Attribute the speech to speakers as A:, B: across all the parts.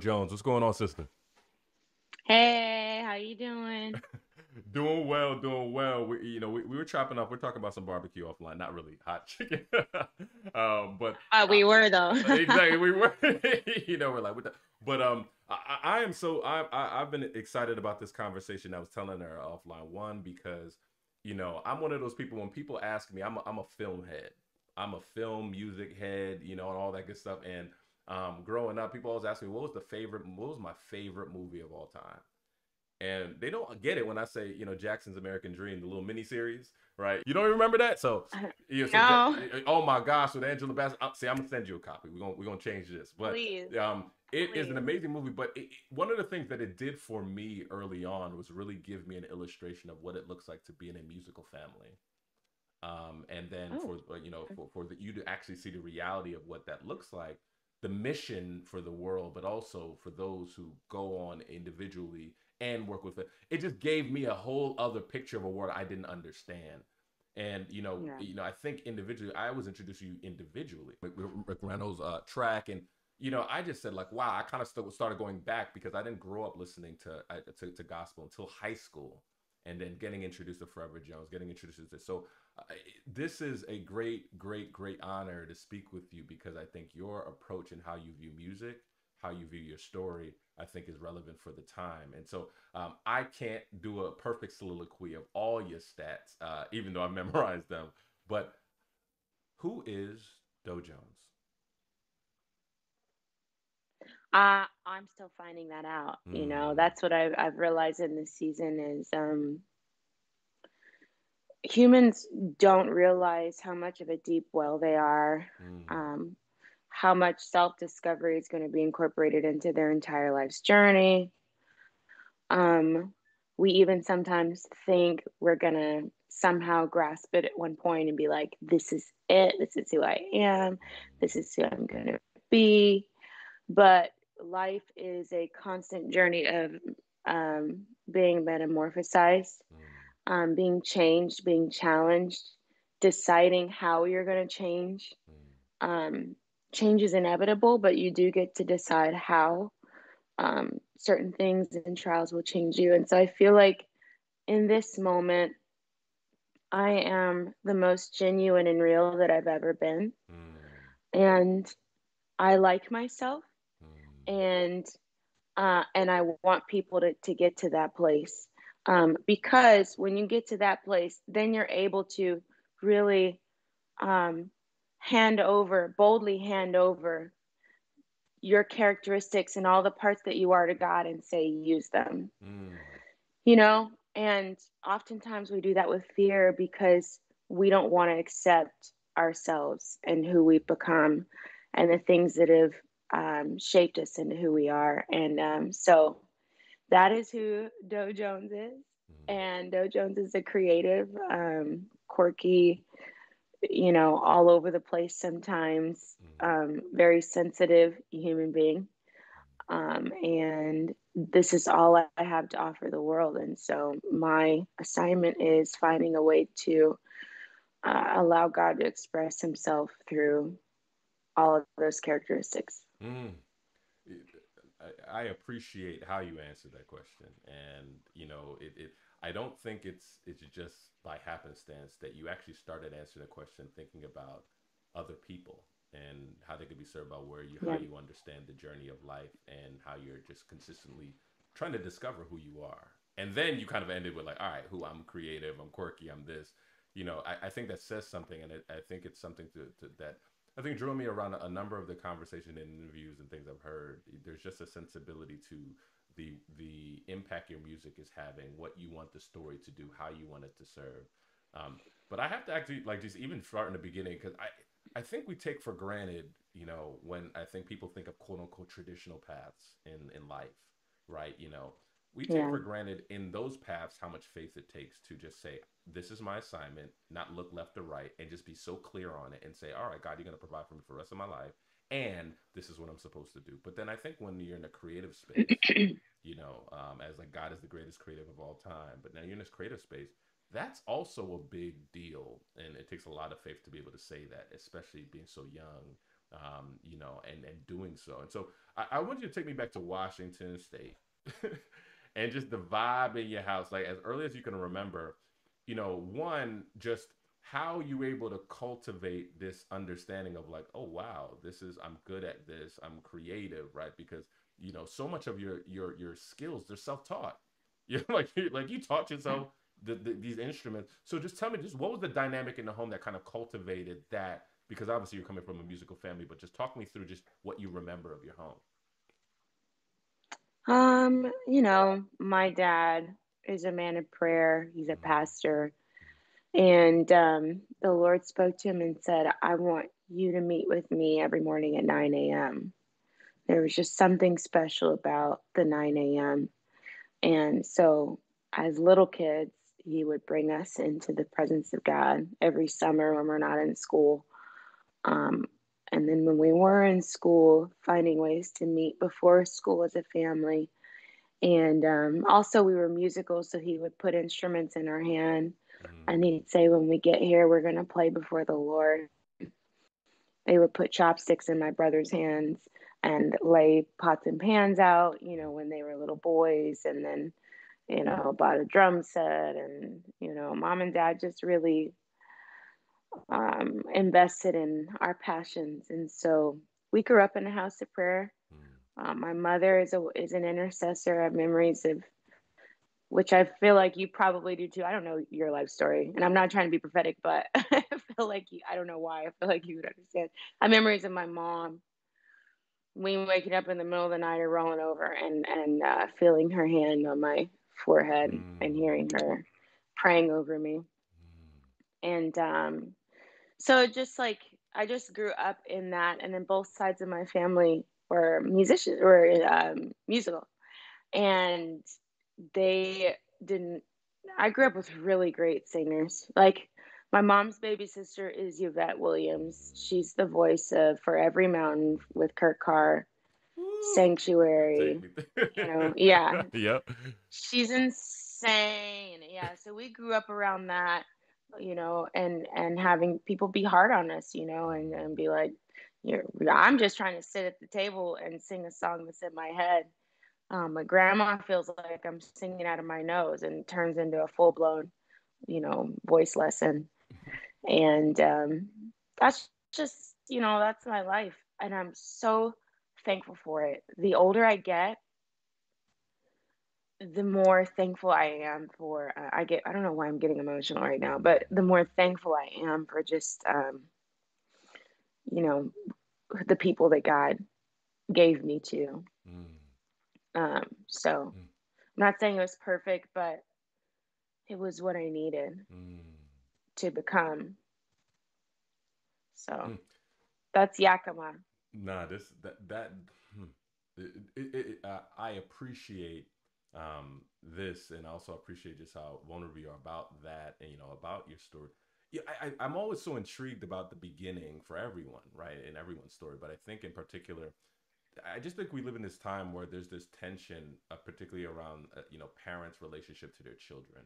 A: Jones. What's going on, sister?
B: Hey, how you doing?
A: doing well, doing well. We, you know, we, we were chopping up. We're talking about some barbecue offline. Not really hot chicken, um, but
B: uh, we were though.
A: exactly, we were. you know, we're like, what the, but um, I, I am so I, I I've been excited about this conversation. I was telling her offline one because you know I'm one of those people when people ask me, I'm a, I'm a film head. I'm a film music head, you know, and all that good stuff. And um, growing up, people always ask me, what was the favorite, what was my favorite movie of all time? And they don't get it when I say, you know, Jackson's American Dream, the little mini series, right? You don't even remember that? So,
B: you know, so no.
A: Oh my gosh, with Angela Bassett. Uh, see, I'm gonna send you a copy. We're gonna we're gonna change this, but
B: Please.
A: um, it
B: Please.
A: is an amazing movie. But it, one of the things that it did for me early on was really give me an illustration of what it looks like to be in a musical family. Um, and then
B: Oh.
A: for you know for, for the, you to actually see the reality of what that looks like the mission for the world, but also for those who go on individually and work with it. It just gave me a whole other picture of a world I didn't understand. And you know,
B: Yeah.
A: you know, I think individually, I was introduced to you individually, McReynolds' uh, track, and you know, I just said like, wow, I kind of st- started going back because I didn't grow up listening to, uh, to to gospel until high school, and then getting introduced to Forever Jones, getting introduced to this. So uh, this is a great, great, great honor to speak with you because I think your approach and how you view music, how you view your story, I think is relevant for the time. And so um, I can't do a perfect soliloquy of all your stats, uh, even though I memorized them. But who is Doe Jones?
B: Uh, I'm still finding that out. You know,
A: Mm.
B: that's what I've I've realized in this season is um humans don't realize how much of a deep well they are,
A: Mm.
B: um, how much self-discovery is going to be incorporated into their entire life's journey. Um, we even sometimes think we're going to somehow grasp it at one point and be like, this is it, this is who I am, this is who I'm going to be. But life is a constant journey of um, being metamorphosized
A: Mm.
B: um, being changed, being challenged, deciding how you're going to change.
A: Mm.
B: Um, change is inevitable, but you do get to decide how um, certain things and trials will change you. And so I feel like in this moment, I am the most genuine and real that I've ever been.
A: Mm.
B: And I like myself. And uh, and I want people to, to get to that place. Um, because when you get to that place, then you're able to really um, hand over, boldly hand over your characteristics and all the parts that you are to God and say, use them,
A: Mm.
B: you know? And oftentimes we do that with fear because we don't want to accept ourselves and who we've become and the things that have um, shaped us into who we are. And um, so that is who Doe Jones is.
A: Mm.
B: And Doe Jones is a creative, um, quirky, you know, all over the place sometimes,
A: Mm.
B: um, very sensitive human being. Um, and this is all I have to offer the world. And so my assignment is finding a way to uh, allow God to express himself through all of those characteristics.
A: Mm. I, I appreciate how you answered that question, and you know, it, it. I don't think it's it's just by happenstance that you actually started answering the question thinking about other people and how they could be served by where you how you understand the journey of life and how you're just consistently trying to discover who you are. And then you kind of ended with like, all right, who I'm creative, I'm quirky, I'm this. You know, I, I think that says something, and it, I think it's something to, to that I think drew me around a, number of the conversation and interviews and things I've heard. There's just a sensibility to the the impact your music is having, what you want the story to do, how you want it to serve. Um, but I have to actually like just even start in the beginning because I I think we take for granted, you know, when I think people think of quote unquote traditional paths in in life, right? You know, we take
B: Yeah.
A: for granted in those paths how much faith it takes to just say, this is my assignment, not look left or right, and just be so clear on it and say, all right, God, you're going to provide for me for the rest of my life. And this is what I'm supposed to do. But then I think when you're in a creative space, you know, um, as like God is the greatest creative of all time, but now you're in this creative space, that's also a big deal. And it takes a lot of faith to be able to say that, especially being so young um, you know, and and doing so. And so I, I want you to take me back to Washington State, and just the vibe in your house, like as early as you can remember. You know, one just how you able to cultivate this understanding of like oh wow this is i'm good at this i'm creative right? Because you know so much of your your your skills they're self-taught. You know, like like you taught yourself the, the, these instruments. So just tell me just what was the dynamic in the home that kind of cultivated that? Because obviously you're coming from a musical family but just talk me through just what you remember of your home
B: um you know my dad is a man of prayer he's a pastor and um, the Lord spoke to him and said, I want you to meet with me every morning at 9 a.m. There was just something special about the 9 a.m. And so, as little kids, he would bring us into the presence of God every summer when we're not in school. Um, and then when we were in school, finding ways to meet before school as a family. And um, also, we were musical, so he would put instruments in our hand and he'd say, When we get here, we're going to play before the Lord. They would put chopsticks in my brother's hands and lay pots and pans out, you know, when they were little boys. And then, you know, bought a drum set. And, you know, mom and dad just really um, invested in our passions. And so we grew up in a house of prayer. Hmm. Um, my mother is a is an intercessor. I have memories of which I feel like you probably do too. I don't know your life story, and I'm not trying to be prophetic, but I feel like you, I don't know why. I feel like you would understand. I have memories of my mom, me waking up in the middle of the night or rolling over and and uh, feeling her hand on my forehead mm. and hearing her praying over me, mm. and um, so just like I just grew up in that, and then both sides of my family were musicians, were um, musical, and they didn't I grew up with really great singers. Like my mom's baby sister is Yvette Williams. She's the voice of For Every Mountain with Kurt Carr, Sanctuary. you know, yeah.
A: Yep.
B: She's insane. Yeah. So we grew up around that, you know, and and having people be hard on us, you know, and, and be like, You're I'm just trying to sit at the table and sing a song that's in my head um, my grandma feels like I'm singing out of my nose and turns into a full blown, you know, voice lesson. And um, that's just, you know, that's my life. And I'm so thankful for it. The older I get, the more thankful I am for, uh, I get, I don't know why I'm getting emotional right now, but the more thankful I am for just, um, you know, the people that God gave me to. Mm um, so mm. I'm not saying it was perfect, but it was what I needed mm. to become. So mm. that's Yakima.
A: Nah, this that that hmm. it, it, it, uh, I appreciate um, this, and also appreciate just how vulnerable you are about that, and you know about your story. Yeah, I, I, am always so intrigued about the beginning for everyone, right? In everyone's story, but I think in particular, I just think we live in this time where there's this tension, uh, particularly around uh, you know parents' relationship to their children,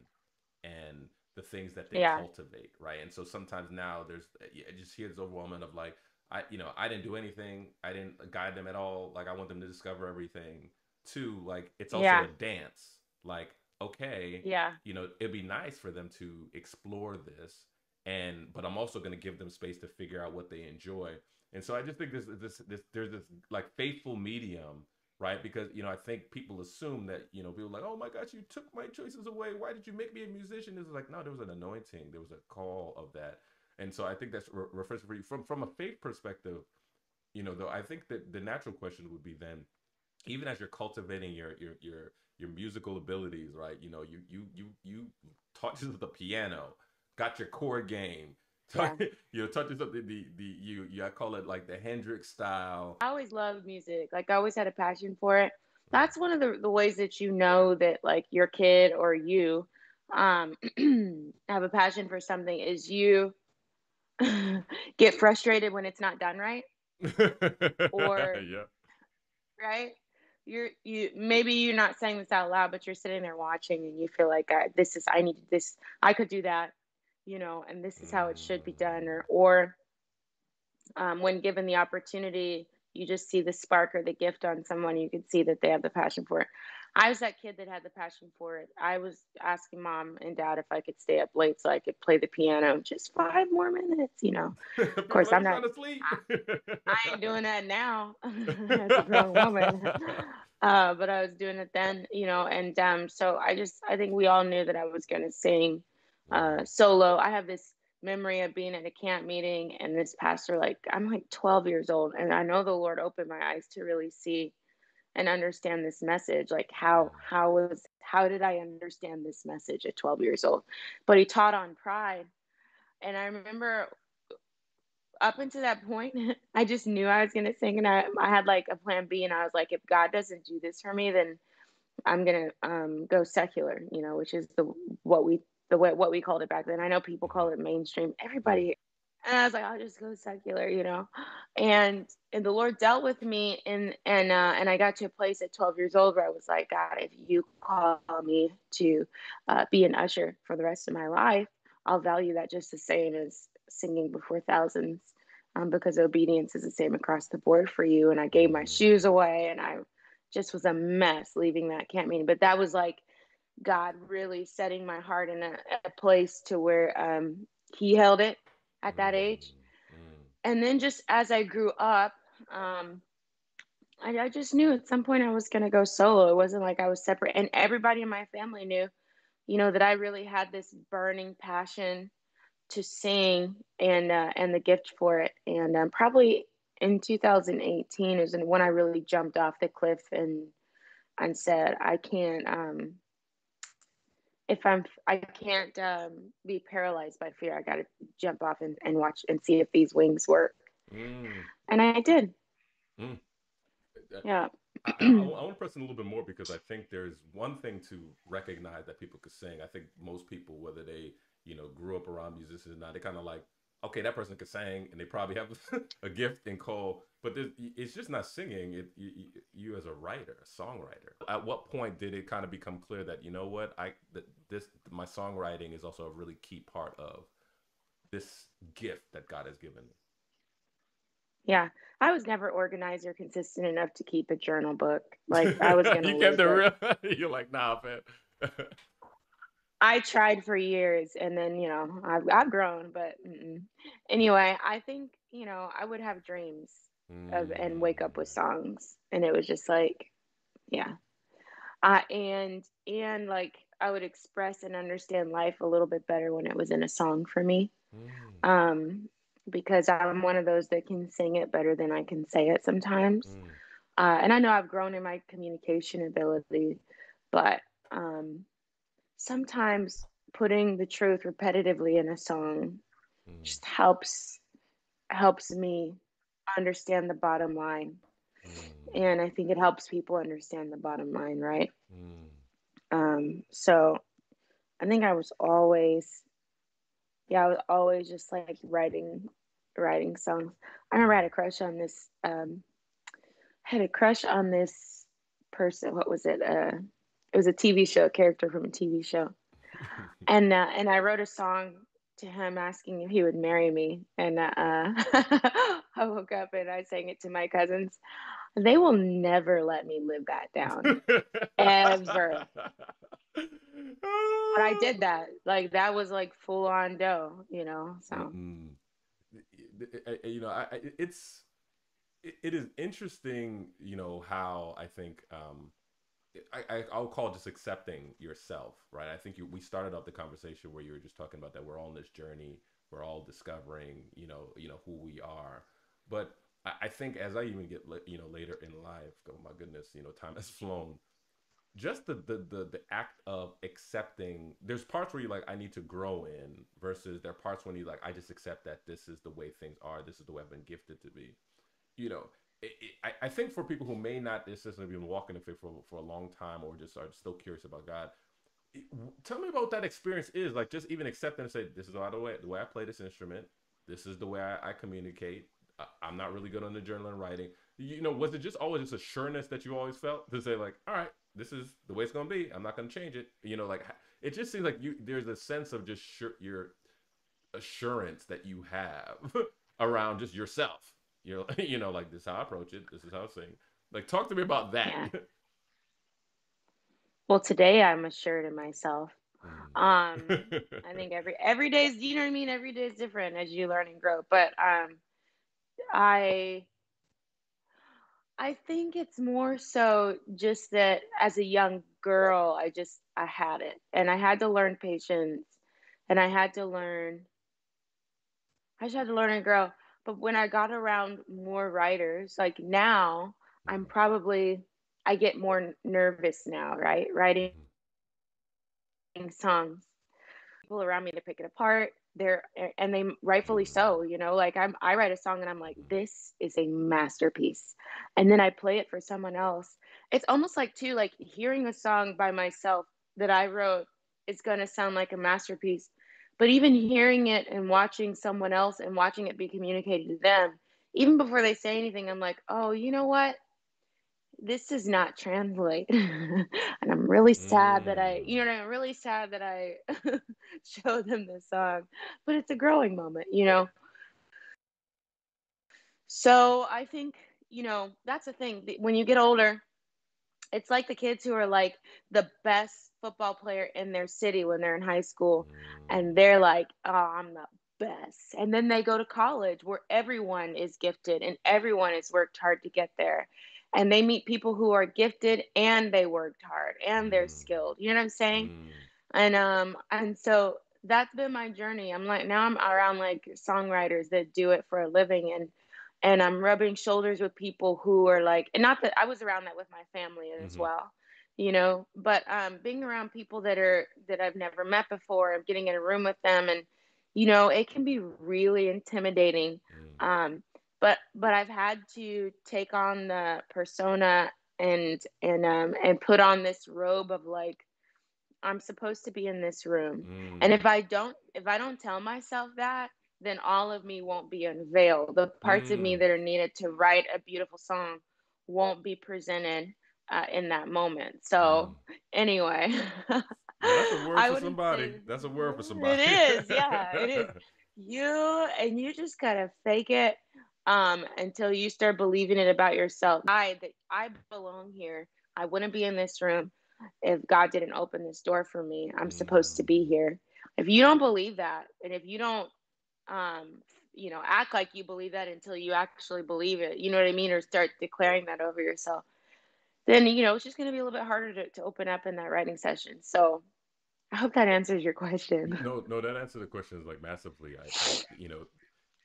A: and the things that they yeah. cultivate, right? And so sometimes now there's uh, I just hear this overwhelming of like I you know I didn't do anything, I didn't guide them at all. Like I want them to discover everything. Too like it's also yeah. a dance. Like okay,
B: yeah,
A: you know it'd be nice for them to explore this, and but I'm also going to give them space to figure out what they enjoy and so I just think this, this, this, there's this like faithful medium, right? Because you know, I think people assume that you know, people like, oh my gosh, you took my choices away. Why did you make me a musician? It's like, no, there was an anointing, there was a call of that, and so I think that's re- refers for you from from a faith perspective. You know, though, I think that the natural question would be then, even as you're cultivating your your your your musical abilities, right? You know, you you you you yourself the piano, got your chord game yeah. you know, touches up the, the the you you I call it like the Hendrix style.
B: I always loved music. Like I always had a passion for it. That's one of the, the ways that you know that like your kid or you um have a passion for something is you get frustrated when it's not done right. or yeah. right? You're you maybe you're not saying this out loud, but you're sitting there watching and you feel like I, this is I need this I could do that you know, and this is how it should be done, or or um, when given the opportunity, you just see the spark or the gift on someone. You can see that they have the passion for it. I was that kid that had the passion for it. I was asking mom and dad if I could stay up late so I could play the piano just five more minutes, you know. Of course, I'm not. Asleep. I, I ain't doing that now as a grown woman. Uh, but I was doing it then, you know. And um, so I just, I think we all knew that I was going to sing uh, solo. I have this memory of being at a camp meeting and this pastor, like, I'm like 12 years old, and I know the Lord opened my eyes to really see and understand this message like how how was how did i understand this message at 12 years old? But he taught on pride. And i remember up until that point i just knew i was going to sing and I, I had like a plan b and i was like if god doesn't do this for me then i'm going to um, go secular you know which is the what we the way what we called it back then. I know people call it mainstream. Everybody and I was like, I'll just go secular, you know. And and the Lord dealt with me and and uh, and I got to a place at 12 years old where I was like, God, if you call me to uh, be an usher for the rest of my life, I'll value that just the same as singing before thousands, um, because obedience is the same across the board for you. And I gave my shoes away, and I just was a mess leaving that camp meeting. But that was like God really setting my heart in a, a place to where um, He held it at that age. Mm. And then just as I grew up, um, I, I just knew at some point I was going to go solo. It wasn't like I was separate. And everybody in my family knew, you know, that I really had this burning passion to sing and uh, and the gift for it. And um, probably in 2018 is when I really jumped off the cliff and and said, I can't um, if I'm I can't um, be paralyzed by fear, I got to jump off and, and watch and see if these wings work. Mm. And I did. Mm. Yeah.
A: I, I, I, want to press in a little bit more because I think there's one thing to recognize that people could sing. I think most people, whether they you know grew up around musicians or not, they kind of like okay, that person could sing and they probably have a gift and call, but it's just not singing. It you, you, as a writer, a songwriter. At what point did it kind of become clear that you know what I this my songwriting is also a really key part of this gift that God has given me.
B: Yeah, I was never organized or consistent enough to keep a journal book. Like I was gonna. you kept the real.
A: You're like, nah, man.
B: I tried for years, and then you know I've I've grown, but mm-mm. anyway, I think you know I would have dreams of and wake up with songs, and it was just like, yeah, uh, and and like I would express and understand life a little bit better when it was in a song for me. Mm. Um, because I'm one of those that can sing it better than I can say it sometimes. Mm. Uh, and I know I've grown in my communication ability, but um, sometimes putting the truth repetitively in a song mm. just helps helps me understand the bottom line. Mm. And I think it helps people understand the bottom line, right? Mm. Um, so I think I was always, yeah, I was always just like writing, writing songs. I remember I had a crush on this, um, I had a crush on this person. What was it? Uh, it was a TV show character from a TV show, and uh, and I wrote a song to him asking if he would marry me, and uh, I woke up and I sang it to my cousins. They will never let me live that down, ever. but I did that. Like that was like full on Doe, you know. So, mm-hmm.
A: you know, I, it's it, is interesting, you know, how I think um, I, I will call just accepting yourself, right? I think you, we started off the conversation where you were just talking about that we're all on this journey, we're all discovering, you know, you know who we are. But I, think as I even get, you know, later in life, oh my goodness, you know, time has flown. Just the, the the the act of accepting. There's parts where you like I need to grow in, versus there are parts when you like I just accept that this is the way things are. This is the way I've been gifted to be. You know, it, it, I, I think for people who may not necessarily been walking in faith for, for a long time or just are still curious about God, tell me about what that experience is like. Just even accepting and say, "This is the way the way I play this instrument. This is the way I, I communicate. I'm not really good on the journal and writing. You know, was it just always just a sureness that you always felt to say like, all right, this is the way it's gonna be. I'm not gonna change it. You know, like it just seems like you there's a sense of just sure, your assurance that you have around just yourself. You know, you know, like this is how I approach it. This is how I sing. Like, talk to me about that. Yeah.
B: well, today I'm assured in myself. Mm. Um, I think every every day is, you know what I mean. Every day is different as you learn and grow. But um, I I think it's more so just that as a young girl, I just I had it, and I had to learn patience, and I had to learn. I just had to learn and grow. But when I got around more writers, like now, I'm probably I get more nervous now, right? Writing mm-hmm. songs, people around me to pick it apart they're eh, and they rightfully so you know like i'm i write a song and i'm like this is a masterpiece. And then i play it for someone else. It's almost like too like hearing a song by myself that i wrote is going to sound like a masterpiece. But even hearing it and watching someone else and watching it be communicated to them even before they say anything i'm like oh you know what this does not translate. And i'm really sad mm. that i you know i'm really sad that i show them this song but it's a growing moment you know? So i think you know that's the thing. When you get older it's like the kids who are like the best football player in their city when they're in high school and mm. they're like oh i'm the best. And then they go to college where everyone is gifted and everyone has worked hard to get there and they meet people who are gifted and they worked hard and they're mm. skilled. You know what I'm saying? Mm. And um and so that's been my journey. I'm like now I'm around like songwriters that do it for a living and and I'm rubbing shoulders with people who are like and not that I was around that with my family as mm-hmm. well. You know, but um being around people that are that I've never met before I'm getting in a room with them and you know, it can be really intimidating. Mm. Um but but I've had to take on the persona and and um and put on this robe of like I'm supposed to be in this room. Mm. And if I don't if I don't tell myself that, then all of me won't be unveiled. The parts mm. of me mm. that are needed to write a beautiful song won't be presented uh, in that moment. So mm. anyway,
A: well, that's a word for somebody. Say, that's a word for somebody.
B: It is, yeah, it is. You and you just gotta fake it um, until you start believing it about yourself. I that I belong here. I wouldn't be in this room if God didn't open this door for me. I'm supposed to be here. If you don't believe that, and if you don't, um, you know, act like you believe that until you actually believe it, you know what I mean, or start declaring that over yourself, then you know it's just going to be a little bit harder to, to open up in that writing session. So. I hope that answers your question.
A: No, no, that answers the questions like massively. I, I you know,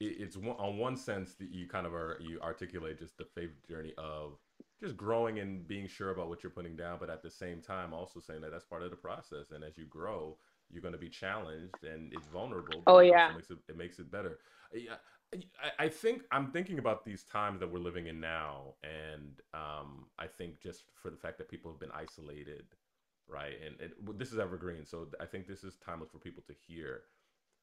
A: it's one, on one sense that you kind of are you articulate just the faith journey of just growing and being sure about what you're putting down, but at the same time also saying that that's part of the process. And as you grow, you're going to be challenged and it's vulnerable.
B: Oh yeah,
A: it makes it, it makes it better. I, I think I'm thinking about these times that we're living in now, and um, I think just for the fact that people have been isolated, right? And it, this is evergreen, so I think this is timeless for people to hear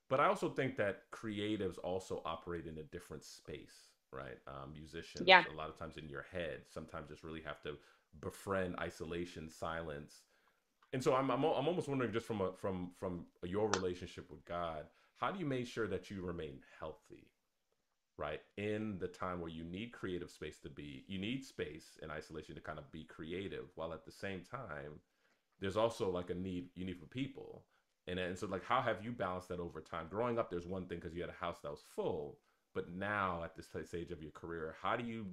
A: but I also think that creatives also operate in a different space, right? Um, musicians,
B: yeah.
A: a lot of times in your head, sometimes just really have to befriend isolation, silence. And so I'm, I'm, I'm almost wondering just from a, from from your relationship with God, how do you make sure that you remain healthy, right? In the time where you need creative space to be, you need space and isolation to kind of be creative, while at the same time, there's also like a need you need for people and, and so like how have you balanced that over time? Growing up there's one thing because you had a house that was full but now at this stage of your career how do you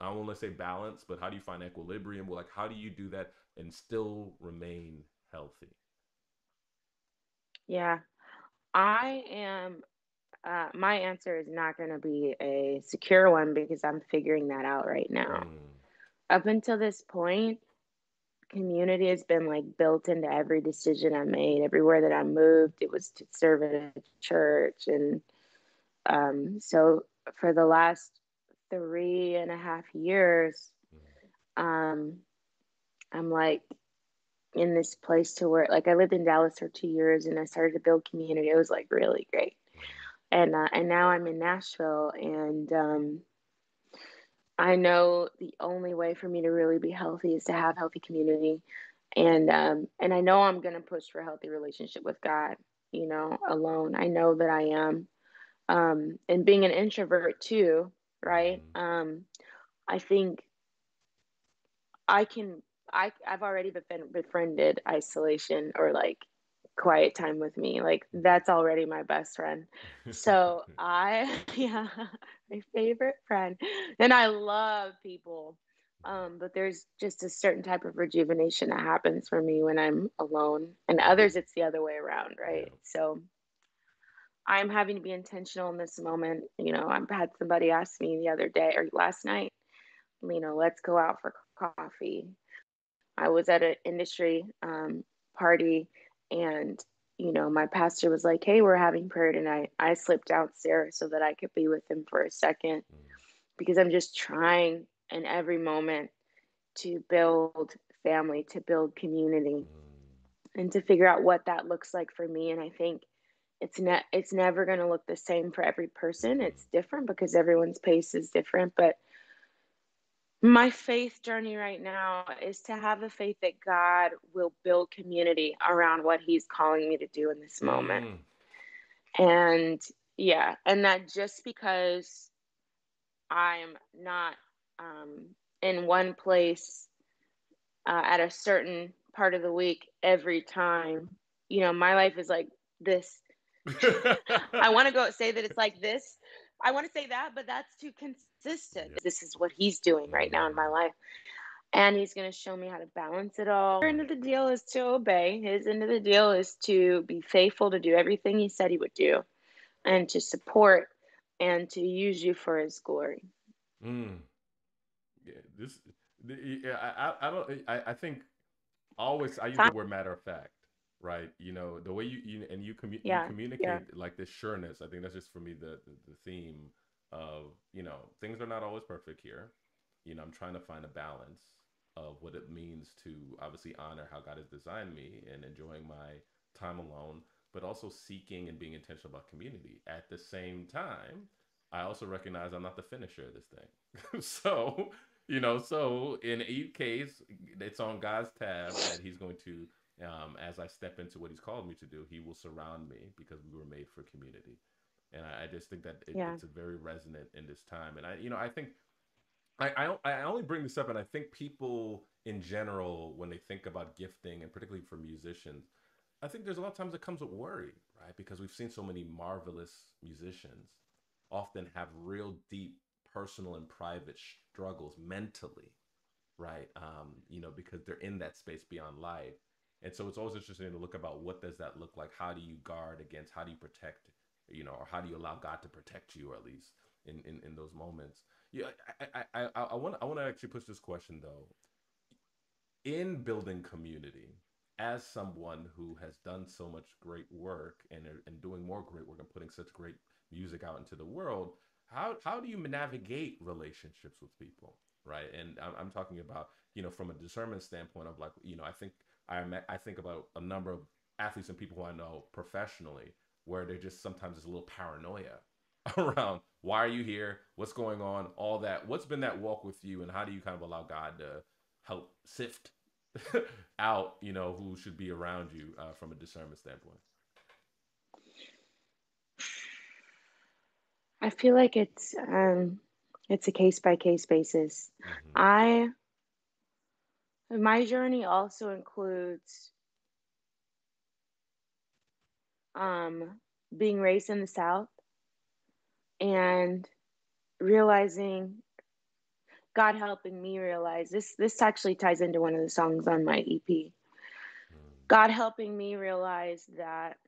A: i don't want to say balance but how do you find equilibrium? Well, like how do you do that and still remain healthy?
B: Yeah. I am uh, my answer is not going to be a secure one because i'm figuring that out right now. Mm. up until this point community has been like built into every decision I made. Everywhere that I moved, it was to serve at a church. And um, so for the last three and a half years, um, I'm like in this place to where, like, I lived in Dallas for two years and I started to build community. It was like really great. And, uh, and now I'm in Nashville and, um, I know the only way for me to really be healthy is to have healthy community, and um, and I know I'm gonna push for a healthy relationship with God. You know, alone. I know that I am, um, and being an introvert too, right? Mm-hmm. Um, I think I can. I I've already been befriended isolation or like quiet time with me. Like that's already my best friend. So I yeah, my favorite friend. And I love people. Um, but there's just a certain type of rejuvenation that happens for me when I'm alone. And others it's the other way around, right? Yeah. So I'm having to be intentional in this moment. You know, I've had somebody ask me the other day or last night, you know, let's go out for coffee. I was at an industry um, party and you know my pastor was like hey we're having prayer tonight i slipped downstairs so that i could be with him for a second because i'm just trying in every moment to build family to build community mm. and to figure out what that looks like for me and i think it's ne- it's never going to look the same for every person it's different because everyone's pace is different but my faith journey right now is to have the faith that God will build community around what He's calling me to do in this moment. Mm. And yeah, and that just because I'm not um, in one place uh, at a certain part of the week every time, you know, my life is like this. I want to go say that it's like this. I want to say that, but that's too consistent. Yeah. This is what he's doing right now in my life. And he's going to show me how to balance it all. His end of the deal is to obey. His end of the deal is to be faithful to do everything he said he would do and to support and to use you for his glory.
A: Mm. Yeah, this, yeah, I, I don't, I, I think always, I use the word matter of fact right? You know, the way you, you and you, commu- yeah, you communicate yeah. like this sureness. I think that's just for me the, the, the theme of you know things are not always perfect here. You know, I'm trying to find a balance of what it means to obviously honor how God has designed me and enjoying my time alone, but also seeking and being intentional about community. At the same time, I also recognize I'm not the finisher of this thing. so, you know, so in each case, it's on God's tab that He's going to um, as I step into what he's called me to do, he will surround me because we were made for community. And I, I just think that it, yeah. it's very resonant in this time. And I, you know, I think I, I, I only bring this up, and I think people in general, when they think about gifting, and particularly for musicians, I think there's a lot of times it comes with worry, right? Because we've seen so many marvelous musicians often have real deep personal and private struggles mentally, right? Um, you know, because they're in that space beyond life and so it's always interesting to look about what does that look like? How do you guard against? How do you protect? You know, or how do you allow God to protect you, or at least in in, in those moments? Yeah, I I I want I want to actually push this question though. In building community, as someone who has done so much great work and and doing more great work and putting such great music out into the world, how how do you navigate relationships with people, right? And I'm, I'm talking about you know from a discernment standpoint of like you know I think I I think about a number of athletes and people who I know professionally where they're just sometimes there's a little paranoia around why are you here, what's going on, all that. What's been that walk with you, and how do you kind of allow God to help sift out, you know, who should be around you uh, from a discernment standpoint?
B: I feel like it's um, it's a case by case basis. Mm-hmm. I my journey also includes um, being raised in the South and realizing God helping me realize this this actually ties into one of the songs on my EP. Mm. God helping me realize that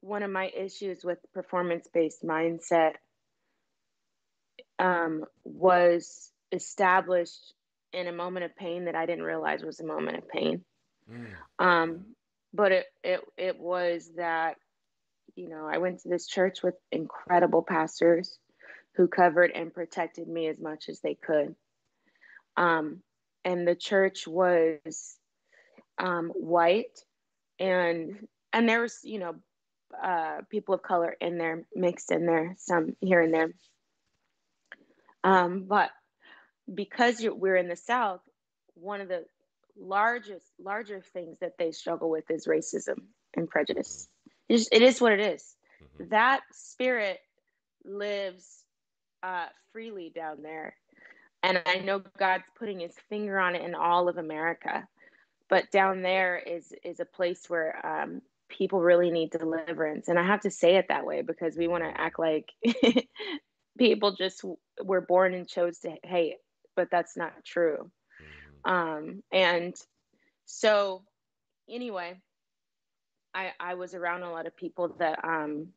B: one of my issues with performance-based mindset um, was established in a moment of pain that I didn't realize was a moment of pain. Mm. Um, but it, it, it was that, you know, I went to this church with incredible pastors who covered and protected me as much as they could. Um, and the church was um, white and and there was you know uh, people of color in there mixed in there some here and there um, but because we're in the South, one of the largest, larger things that they struggle with is racism and prejudice. It is, it is what it is. Mm-hmm. That spirit lives uh, freely down there. And I know God's putting his finger on it in all of America. But down there is is a place where um, people really need deliverance. And I have to say it that way because we want to act like people just were born and chose to hate, but that's not true. Mm-hmm. Um, and so, anyway, I, I was around a lot of people that um,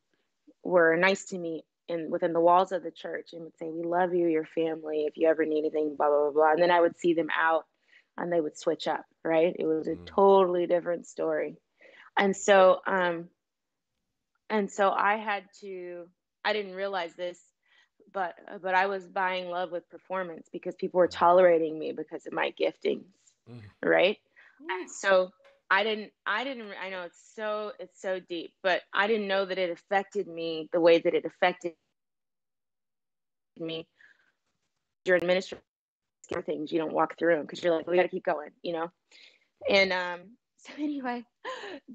B: were nice to me in within the walls of the church and would say, "We love you, your family. If you ever need anything, blah blah blah." blah. And then I would see them out, and they would switch up. Right? It was a mm. totally different story. And so, um, and so I had to. I didn't realize this, but but I was buying love with performance because people were mm. tolerating me because of my giftings, mm. right? And so I didn't I didn't I know it's so it's so deep, but I didn't know that it affected me the way that it affected me during ministry things you don't walk through them because you're like we got to keep going you know and um so anyway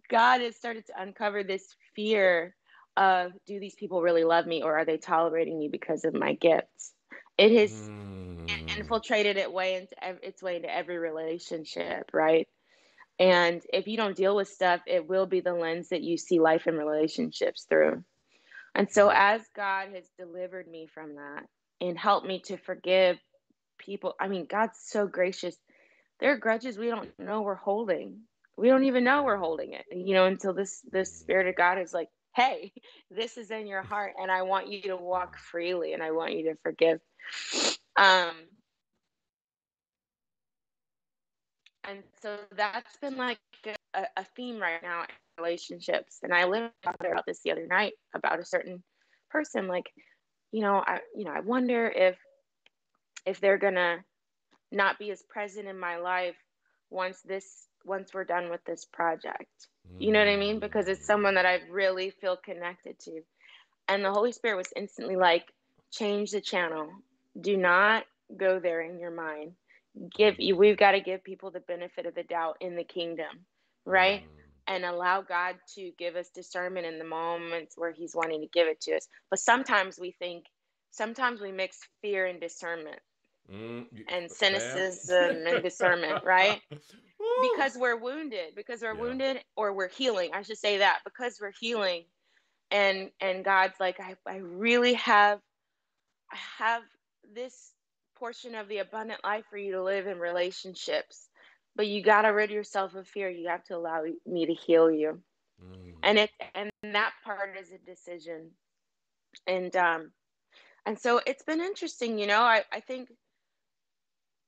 B: god has started to uncover this fear of do these people really love me or are they tolerating me because of my gifts it has mm. infiltrated it way into its way into every relationship right and if you don't deal with stuff, it will be the lens that you see life and relationships through. And so, as God has delivered me from that and helped me to forgive people, I mean, God's so gracious. There are grudges we don't know we're holding. We don't even know we're holding it, you know, until this this Spirit of God is like, hey, this is in your heart, and I want you to walk freely, and I want you to forgive. Um, And so that's been like a, a theme right now in relationships. And I lived about this the other night about a certain person. Like, you know, I you know, I wonder if if they're gonna not be as present in my life once this once we're done with this project. You know what I mean? Because it's someone that I really feel connected to. And the Holy Spirit was instantly like, change the channel. Do not go there in your mind give you we've got to give people the benefit of the doubt in the kingdom right mm. and allow god to give us discernment in the moments where he's wanting to give it to us but sometimes we think sometimes we mix fear and discernment mm, and cynicism and discernment right because we're wounded because we're yeah. wounded or we're healing i should say that because we're healing and and god's like i, I really have i have this portion of the abundant life for you to live in relationships. But you got to rid yourself of fear. You have to allow me to heal you. Mm. And it and that part is a decision. And um and so it's been interesting, you know, I, I think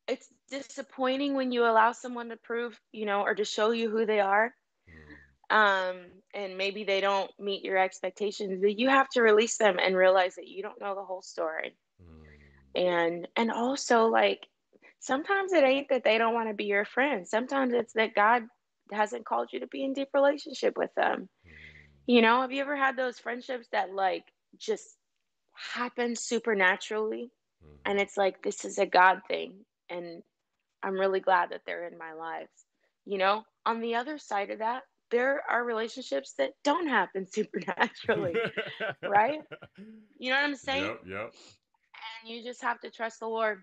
B: it's disappointing when you allow someone to prove, you know, or to show you who they are. Mm. Um, and maybe they don't meet your expectations, but you have to release them and realize that you don't know the whole story. And and also like sometimes it ain't that they don't want to be your friend. Sometimes it's that god hasn't called you to be in deep relationship with them. You know have you ever had those friendships that like just happen supernaturally? Mm-hmm. and it's like this is a god thing and i'm really glad that they're in my lives you know on the other side of that there are relationships that don't happen supernaturally right you know what i'm saying
A: yep yep And
B: you just have to trust the Lord.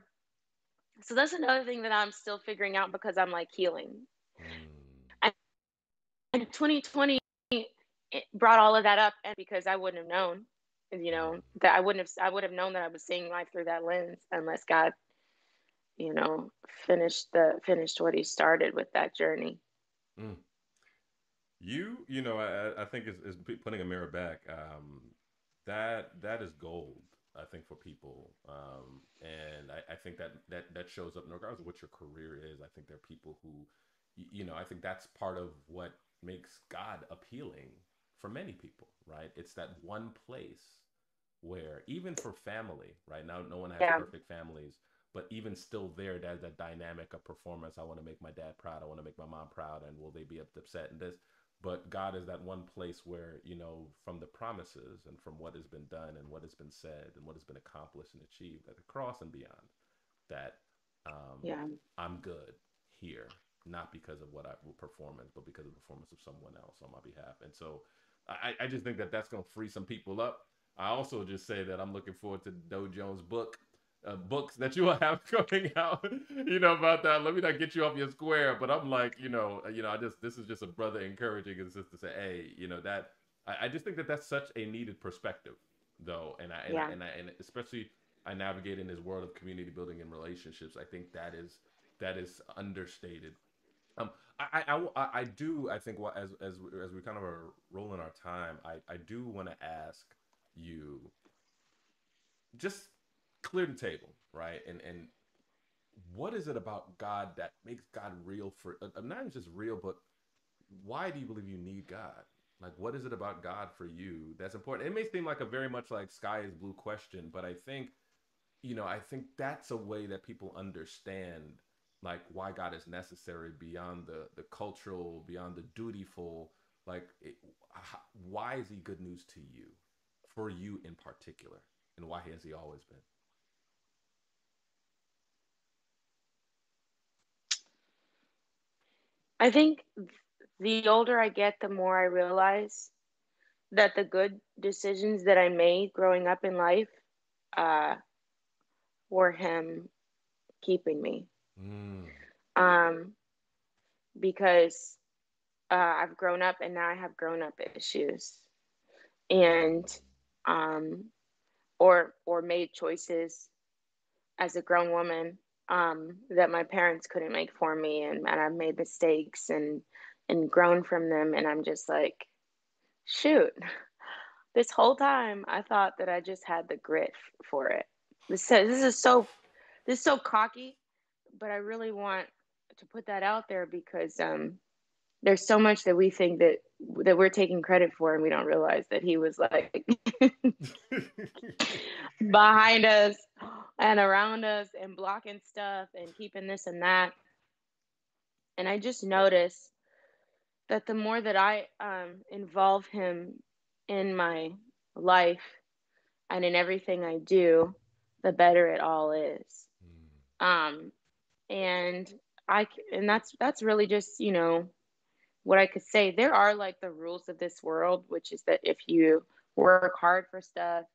B: So that's another thing that I'm still figuring out because I'm like healing. Mm. And 2020 brought all of that up, and because I wouldn't have known, you know, hmm. that I wouldn't have, I would have known that I was seeing life through that lens unless God, you know, finished the finished what He started with that journey. Mm.
A: You, you know, I, I think is, is putting a mirror back. Um, that that is gold I think for people, um, and I, I, think that that that shows up regardless of what your career is. I think there are people who, you know, I think that's part of what makes God appealing for many people, right? It's that one place where even for family, right now, no one has yeah. perfect families, but even still there, there's that dynamic of performance. I want to make my dad proud. I want to make my mom proud, and will they be upset? And this, but God is that one place where, you know, from the promises and from what has been done and what has been said and what has been accomplished and achieved at the cross and beyond, that um, yeah. I'm good here, not because of what I performance, but because of the performance of someone else on my behalf. And so I, I just think that that's going to free some people up I also just say that I'm looking forward to Doe Jones' book uh, books that you will have coming out, you know, about that. Let me not get you off your square, but I'm like, you know, you know, I just this is just a brother encouraging his sister to say, hey, you know, that I, I, just think that that's such a needed perspective, though, and I and, yeah. I, and, I, and especially I navigate in this world of community building and relationships. I think that is that is understated. Um, I, I, I, I do I think what as as as we kind of are rolling our time, I I do want to ask you just clear the table, right? And and what is it about God that makes God real for uh, not even just real, but why do you believe you need God? Like, what is it about God for you that's important? It may seem like a very much like sky is blue question, but I think, you know, I think that's a way that people understand like why God is necessary beyond the the cultural, beyond the dutiful. Like, it, why is He good news to you, for you in particular, and why has He always been?
B: I think the older I get, the more I realize that the good decisions that I made growing up in life uh, were him keeping me. Mm. Um, because uh, I've grown up and now I have grown up issues, and um, or or made choices as a grown woman um, that my parents couldn't make for me, and, and I've made mistakes and and grown from them, and I'm just like, shoot, this whole time I thought that I just had the grit for it. This this is so this is so cocky, but I really want to put that out there because um, there's so much that we think that that we're taking credit for and we don't realize that he was like behind us and around us and blocking stuff and keeping this and that. And i just notice that the more that i um, involve him in my life and in everything i do the better it all is. Mm. um and i and that's that's really just you know what I could say, there are like the rules of this world, which is that if you work hard for stuff,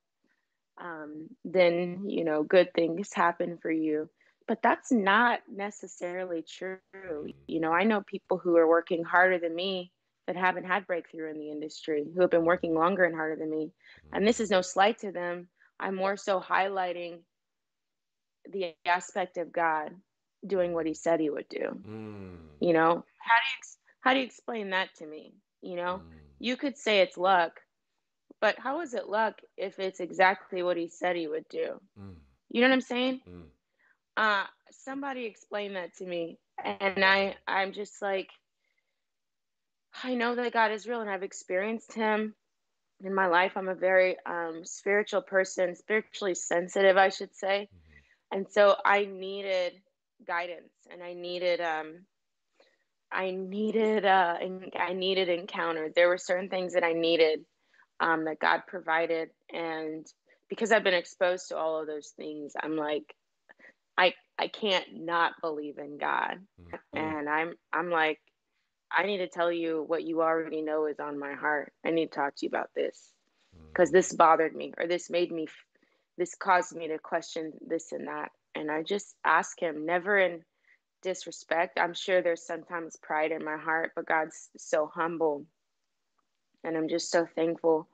B: um, then you know good things happen for you. But that's not necessarily true. You know, I know people who are working harder than me that haven't had breakthrough in the industry, who have been working longer and harder than me. And this is no slight to them. I'm more so highlighting the aspect of God doing what he said he would do. Mm. You know, how do you how do you explain that to me? You know, mm. you could say it's luck, but how is it luck if it's exactly what he said he would do? Mm. You know what I'm saying? Mm. Uh, somebody explain that to me, and I I'm just like, I know that God is real, and I've experienced Him in my life. I'm a very um, spiritual person, spiritually sensitive, I should say, mm-hmm. and so I needed guidance, and I needed um, I needed uh, I needed encounter. There were certain things that I needed um, that God provided, and because I've been exposed to all of those things, I'm like, I I can't not believe in God, mm-hmm. and I'm I'm like, I need to tell you what you already know is on my heart. I need to talk to you about this because mm-hmm. this bothered me, or this made me, this caused me to question this and that, and I just ask Him, never in disrespect. I'm sure there's sometimes pride in my heart, but God's so humble. And I'm just so thankful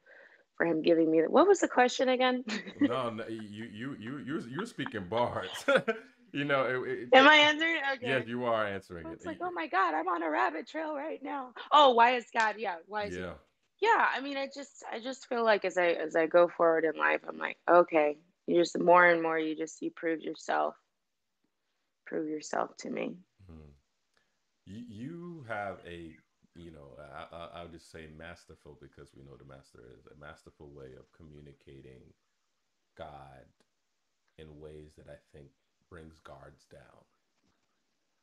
B: for him giving me what was the question again?
A: no, no, you you you you you're speaking bars. you know, it,
B: it, am I answering? Okay.
A: Yes, you are answering
B: it. It's like, oh my God, I'm on a rabbit trail right now. Oh, why is God? Yeah, why is yeah. Yeah, I mean, I just I just feel like as I as I go forward in life, I'm like, okay, you just more and more you just you prove yourself prove yourself to me. Mm-hmm.
A: You, you have a, you know, I, I, would just say masterful because we know the master is a masterful way of communicating God in ways that I think brings guards down.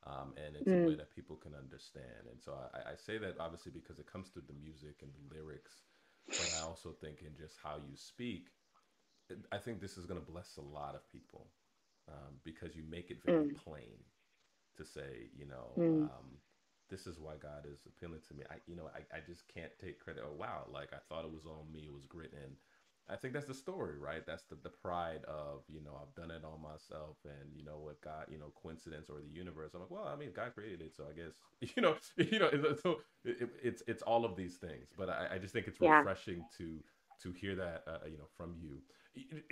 A: Um, and it's mm. a way that people can understand. And so I, I, say that obviously because it comes through the music and the lyrics, but I also think in just how you speak, I think this is going to bless a lot of people um, because you make it very mm. plain to say, you know, mm. um, this is why God is appealing to me. I, you know, I, I just can't take credit. Oh, wow. Like I thought it was on me. It was grit. And I think that's the story, right? That's the, the pride of, you know, I've done it all myself and, you know, what God, you know, coincidence or the universe. I'm like, well, I mean, God created it. So I guess, you know, you know, so it, it's, it's all of these things, but I, I just think it's
B: Yeah.
A: refreshing to, to hear that, uh, you know, from you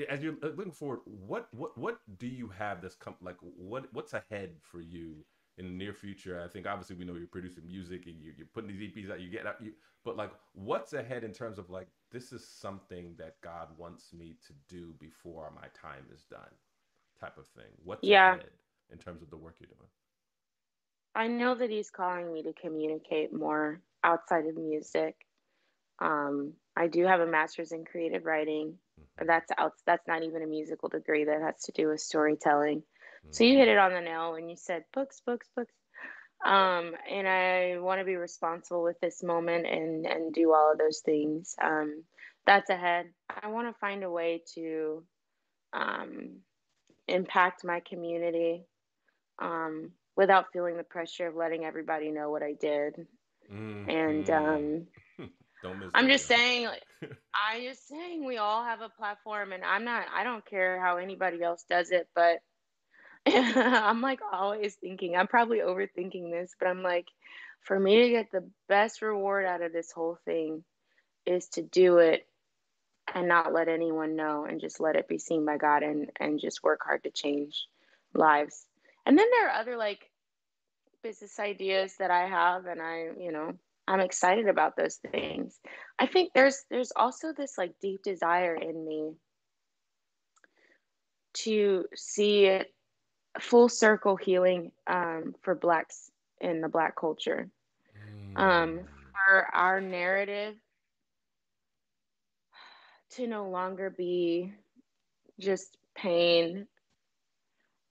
A: as you're looking forward, what, what, what do you have this come, like, what, what's ahead for you in the near future? I think obviously we know you're producing music and you, you're putting these EPs out, you get out, you, but like, what's ahead in terms of like, this is something that God wants me to do before my time is done, type of thing. What's
B: Yeah.
A: ahead in terms of the work you're doing?
B: I know that he's calling me to communicate more outside of music. Um, I do have a master's in creative writing.
A: Mhm.
B: That's out, that's not even a musical degree. That has to do with storytelling. So you hit it on the nail when you said books, books, books. Um, and I want to be responsible with this moment and and do all of those things. Um, that's ahead. I want to find a way to um, impact my community um, without feeling the pressure of letting everybody know what I did. And
A: Mhm.
B: um,
A: Don't miss
B: I'm just saying, like, I just saying we all have a platform, and I'm not. I don't care how anybody else does it, but I'm like always thinking. I'm probably overthinking this, but I'm like, for me to get the best reward out of this whole thing is to do it and not let anyone know, and just let it be seen by God, and and just work hard to change lives. And then there are other like business ideas that I have and I, you know, I'm excited about those things. I think there's there's also this like deep desire in me to see it full circle healing um, for blacks in the black culture. Um,
A: Mm.
B: for our narrative to no longer be just pain.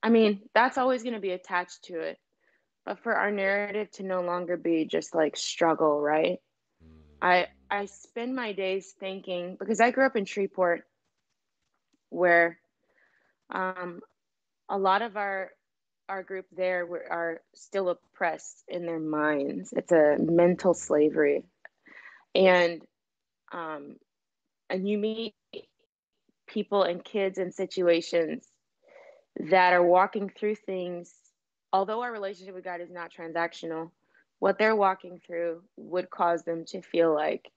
B: I mean, that's always going to be attached to it. But for our narrative to no longer be just like struggle, right? I I spend my days thinking because I grew up in Shreveport, where um, a lot of our our group there were, are still oppressed in their minds. It's a mental slavery, and um, and you meet people and kids in situations that are walking through things. Although our relationship with God is not transactional, what they're walking through would cause them to feel like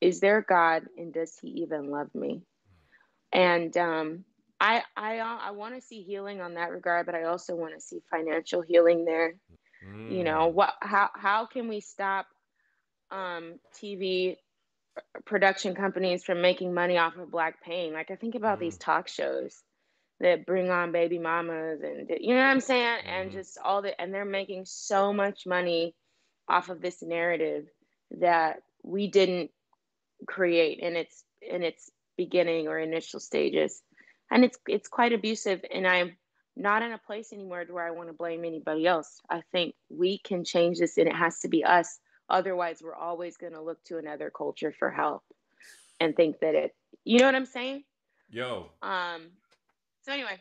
B: is there God and does he even love me? And um, I I I want to see healing on that regard, but I also want to see financial healing there. You know
A: Mm.
B: what? How how can we stop um, TV production companies from making money off of black pain? Like I think about these
A: Mm.
B: talk shows that bring on baby mamas and you know what I'm saying, and
A: Mhm.
B: just all the and they're making so much money off of this narrative that we didn't create in its in its beginning or initial stages and it's it's quite abusive and i'm not in a place anymore where i want to blame anybody else. I think we can change this and it has to be us. Otherwise we're always going to look to another culture for help and think that it you know what i'm saying?
A: Yo,
B: um so anyway.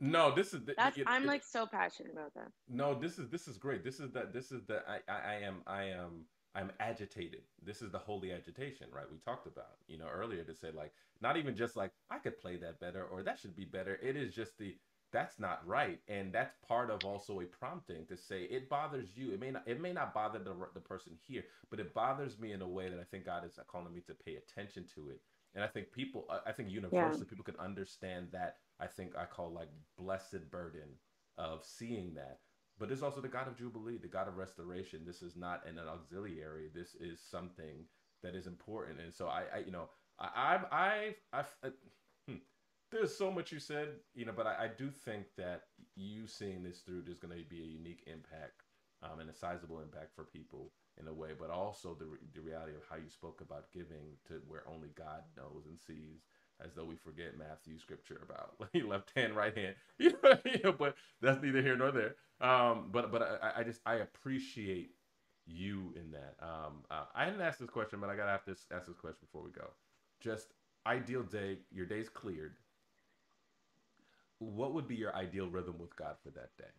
A: No, this is the,
B: that's
A: it,
B: i'm
A: it-
B: like so passionate about that.
A: No, this is this is great. This is that this is the I, I I am I am I'm agitated. This is the holy agitation, right? We talked about, you know, earlier to say like not even just like I could play that better or that should be better. It is just the that's not right, and that's part of also a prompting to say it bothers you. It may not it may not bother the the person here, but it bothers me in a way that I think God is uh, calling me to pay attention to it. And I think people, I I think universally people can understand that. I think I call like blessed burden of seeing that. But there's also the God of Jubilee, the God of restoration. This is not an auxiliary. This is something that is important. And so I, I you know, I, I, I, I, I hmm, there's so much you said, you know, but I, I do think that you seeing this through, there's going to be a unique impact um, and a sizable impact for people in a way, but also the, re- the reality of how you spoke about giving to where only God knows and sees as though we forget Matthew scripture about left hand, right hand. You know, you know, but that's neither here nor there. Um, but but I, I just I appreciate you in that. Um, uh, I didn't ask this question, but I gotta have to ask this question before we go. Just ideal day, your day's cleared. What would be your ideal rhythm with God for that day?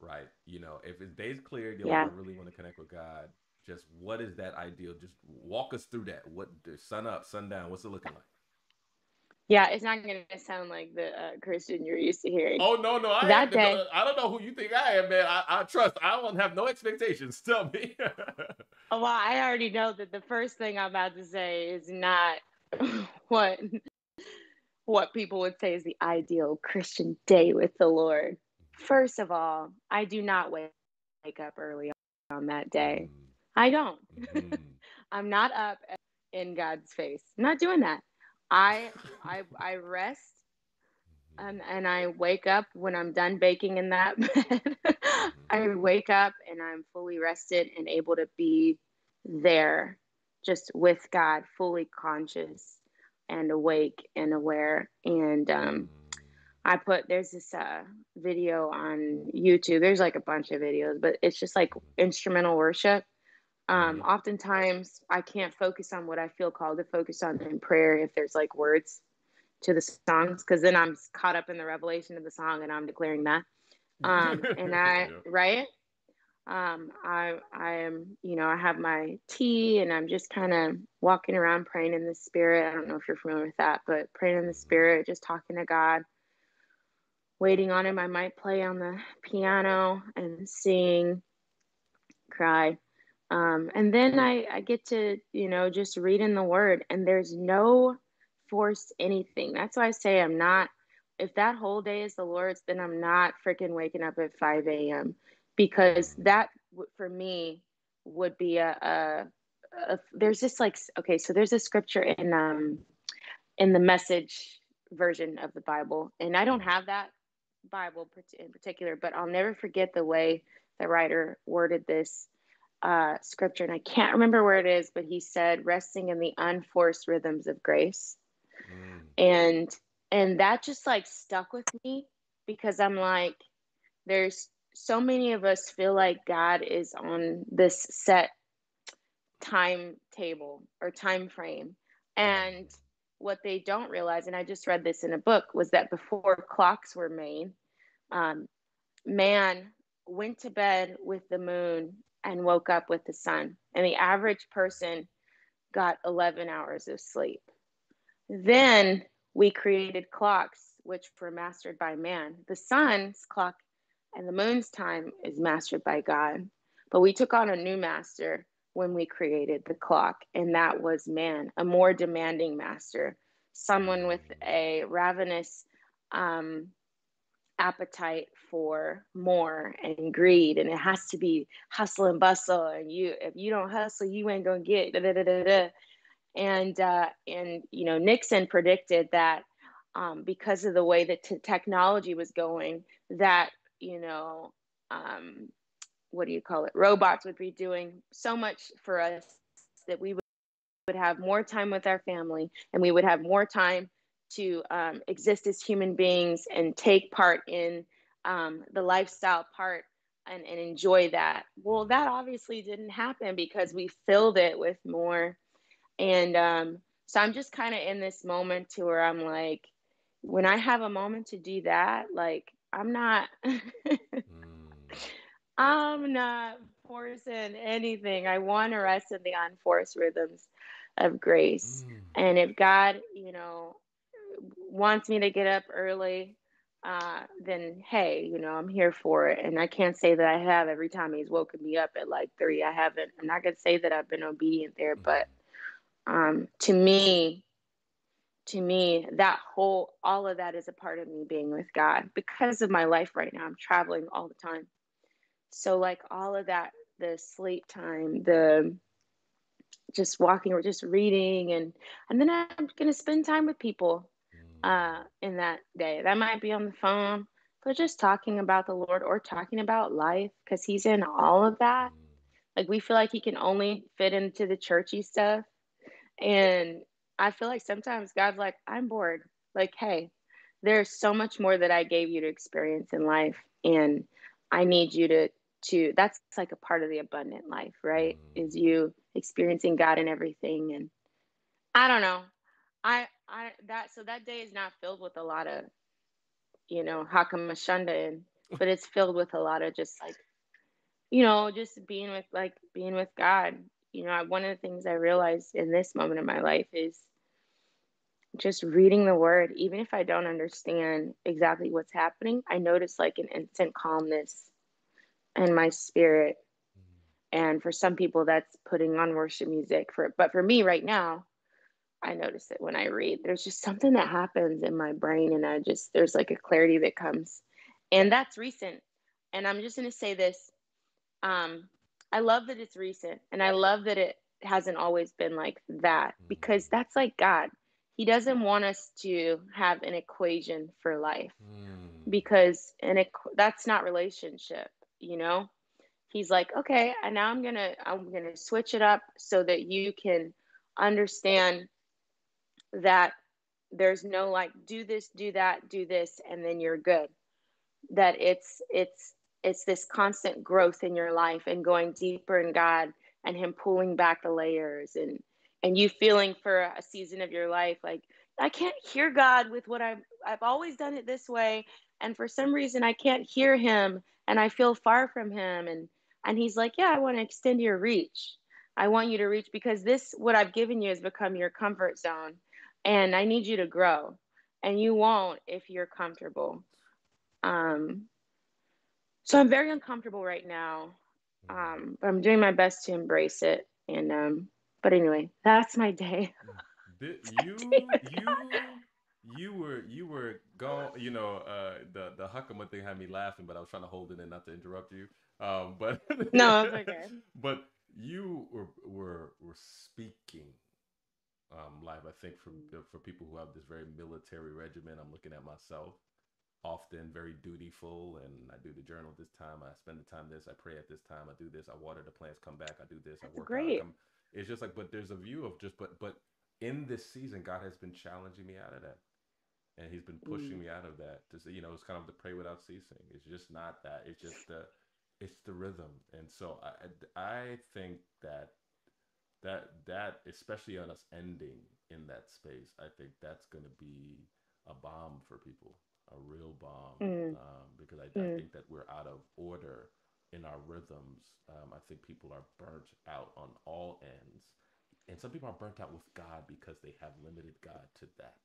A: Right? You know, if his day's cleared, you're
B: Yeah.
A: like, I really want to connect with God. just what is that ideal? Just walk us through that. What sun up, sundown, what's it looking like?
B: Yeah, it's not going to sound like the uh, Christian you're used to hearing.
A: Oh no, no, I that day. I don't know who you think I am, man. I, I trust. I don't have no expectations. Tell me.
B: well, I already know that the first thing I'm about to say is not what what people would say is the ideal Christian day with the Lord. First of all, I do not wake up early on that day. Mm. I don't. Mm-hmm. I'm not up in God's face. I'm not doing that. I I I rest and, and I wake up when I'm done baking in that bed. I wake up and I'm fully rested and able to be there just with God, fully conscious and awake and aware. And um, I put there's this uh, video on YouTube. There's like a bunch of videos, but it's just like instrumental worship um, oftentimes, I can't focus on what I feel called to focus on in prayer if there's like words to the songs, because then I'm caught up in the revelation of the song and I'm declaring that. Um, and I, yeah. right? Um, I, I am, you know, I have my tea and I'm just kind of walking around praying in the spirit. I don't know if you're familiar with that, but praying in the mm-hmm. spirit, just talking to God, waiting on Him. I might play on the piano and sing, cry. Um, and then I, I get to, you know, just read in the word and there's no forced anything. That's why I say I'm not, if that whole day is the Lord's, then I'm not freaking waking up at 5 a.m. because that for me would be a, a, a, there's just like, okay, so there's a scripture in, um, in the message version of the Bible. And I don't have that Bible in particular, but I'll never forget the way the writer worded this uh, scripture, and I can't remember where it is, but he said, resting in the unforced rhythms of grace. Mm. And and that just like stuck with me because I'm like, there's so many of us feel like God is on this set timetable or time frame. And what they don't realize, and I just read this in a book, was that before clocks were made, um, man went to bed with the moon and woke up with the sun. And the average person got 11 hours of sleep. Then we created clocks, which were mastered by man. The sun's clock and the moon's time is mastered by God. But we took on a new master when we created the clock, and that was man, a more demanding master, someone with a ravenous um, appetite for more and greed and it has to be hustle and bustle and you if you don't hustle you ain't gonna get da, da, da, da, da. and uh, and you know nixon predicted that um, because of the way that t- technology was going that you know um, what do you call it robots would be doing so much for us that we would, would have more time with our family and we would have more time to um, exist as human beings and take part in um, the lifestyle part and, and enjoy that. Well, that obviously didn't happen because we filled it with more. And um, so I'm just kind of in this moment to where I'm like, when I have a moment to do that, like I'm not, mm. I'm not forcing anything. I want to rest in the unforced rhythms of grace. Mm. And if God, you know, wants me to get up early, uh, then hey, you know, I'm here for it. And I can't say that I have every time he's woken me up at like three. I haven't. I'm not gonna say that I've been obedient there, but um, to me, to me, that whole all of that is a part of me being with God because of my life right now. I'm traveling all the time. So like all of that, the sleep time, the just walking or just reading and and then I'm gonna spend time with people uh, in that day. That might be on the phone, but just talking about the Lord or talking about life because He's in all of that. Like we feel like He can only fit into the churchy stuff. And I feel like sometimes God's like, I'm bored. Like, hey, there's so much more that I gave you to experience in life. And I need you to to that's like a part of the abundant life, right? Is you experiencing God in everything. And I don't know. I I that so that day is not filled with a lot of, you know, Hakamashunda, but it's filled with a lot of just like you know, just being with like being with God. You know, I, one of the things I realized in this moment of my life is just reading the word, even if I don't understand exactly what's happening, I notice like an instant calmness in my spirit. Mm-hmm. And for some people, that's putting on worship music. For but for me right now, I notice it when I read. There's just something that happens in my brain, and I just there's like a clarity that comes, and that's recent. And I'm just gonna say this: um, I love that it's recent, and I love that it hasn't always been like that mm-hmm. because that's like God. He doesn't want us to have an equation for life mm. because an equ- that's not relationship, you know. He's like, okay, and now I'm gonna I'm gonna switch it up so that you can understand that there's no like do this do that do this and then you're good. That it's it's it's this constant growth in your life and going deeper in god and him pulling back the layers and and you feeling for a season of your life like i can't hear god with what i've i've always done it this way. And for some reason i can't hear him and i feel far from him. And and he's like yeah i want to extend your reach. I want you to reach because this what i've given you has become your comfort zone and I need you to grow. And you won't if you're comfortable. Um, so I'm very uncomfortable right now, um, but I'm doing my best to embrace it. And um, but anyway, that's my day.
A: you you you were you were gone. You know, uh, the the Huckama thing had me laughing, but I was trying to hold it in not to interrupt you. Um, but
B: no, okay.
A: But you were were were speaking um, life. I think for for people who have this very military regimen, I'm looking at myself often very dutiful and I do the journal this time. I spend the time this. I pray at this time. I do this. I water the plants. Come back. I do this.
B: That's
A: I work
B: great.
A: Out, it's just like, but there's a view of just, but but in this season, God has been challenging me out of that, and He's been pushing mm. me out of that. To say, you know, it's kind of the pray without ceasing. It's just not that. It's just the, it's the rhythm. And so I I think that that that especially on us ending in that space i think that's going to be a balm for people a real balm mm. um, because I, mm. I, think that we're out of order in our rhythms um, i think people are burnt out on all ends and some people are burnt out with god because they have limited god to that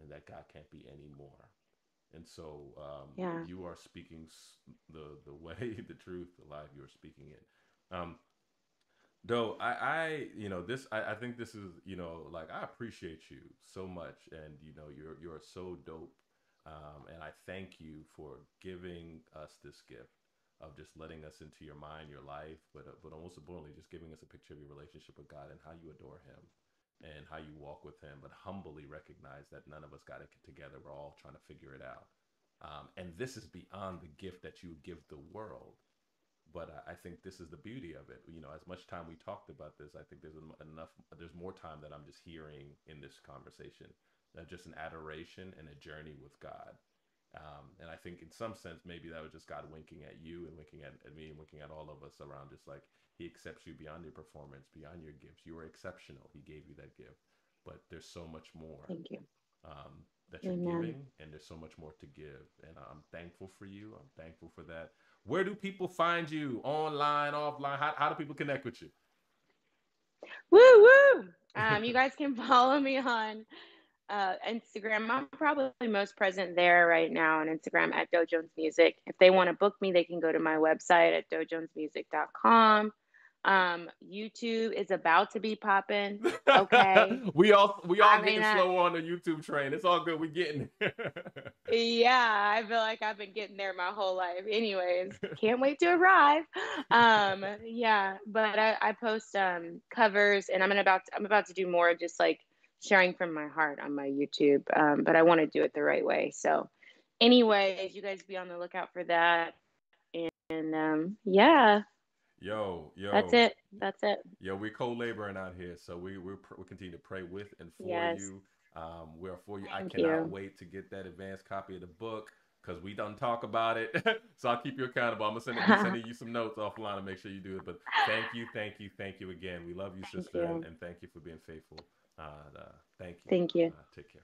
A: and that god can't be anymore and so um, yeah. you are speaking the the way the truth the life you are speaking it um, Though I, I, you know, this, I, I think this is, you know, like I appreciate you so much, and you know, you're you're so dope, um, and I thank you for giving us this gift of just letting us into your mind, your life, but uh, but most importantly, just giving us a picture of your relationship with God and how you adore Him, and how you walk with Him, but humbly recognize that none of us got it together. We're all trying to figure it out, um, and this is beyond the gift that you give the world but I, I think this is the beauty of it. You know, as much time we talked about this, I think there's enough. There's more time that I'm just hearing in this conversation, uh, just an adoration and a journey with God. Um, and I think in some sense, maybe that was just God winking at you and winking at, at me and winking at all of us around. Just like He accepts you beyond your performance, beyond your gifts. You are exceptional. He gave you that gift, but there's so much more.
B: Thank you.
A: Um, that you're Amen. giving, and there's so much more to give. And I'm thankful for you. I'm thankful for that. Where do people find you online, offline? How, how do people connect with you?
B: Woo woo! Um, you guys can follow me on uh, Instagram. I'm probably most present there right now on Instagram at Doe Jones Music. If they want to book me, they can go to my website at doejonesmusic.com. Um, YouTube is about to be popping. Okay.
A: we all we all I getting mean, slow on the YouTube train. It's all good. We're getting
B: Yeah, I feel like I've been getting there my whole life. Anyways, can't wait to arrive. Um, yeah, but I, I post um covers and I'm about to, I'm about to do more just like sharing from my heart on my YouTube. Um, but I want to do it the right way. So anyways, you guys be on the lookout for that. And, and um, yeah,
A: Yo, yo.
B: That's it. That's it.
A: Yo, we're co-laboring out here, so we we we continue to pray with and for yes. you. Um, we are for you. Thank I cannot you. wait to get that advanced copy of the book because we don't talk about it. so I'll keep you accountable. I'm gonna send you, sending you some notes offline to make sure you do it. But thank you, thank you, thank you again. We love you, sister, you. And, and, thank you for being faithful. Uh, uh, thank you.
B: Thank you.
A: Uh, take care.